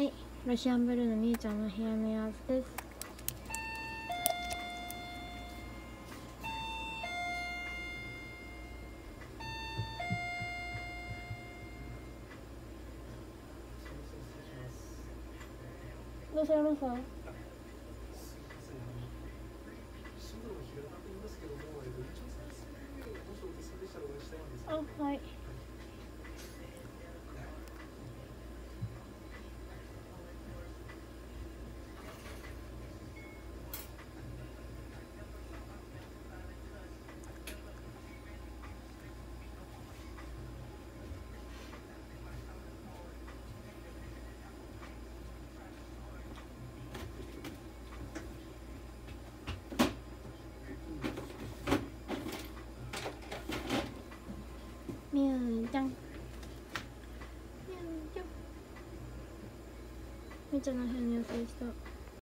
はい。ロシアンブルーのみーちゃんの部屋のやつです。どうされましたあはいみゆちゃんみゆちゃんみーちゃんの部屋に予定した。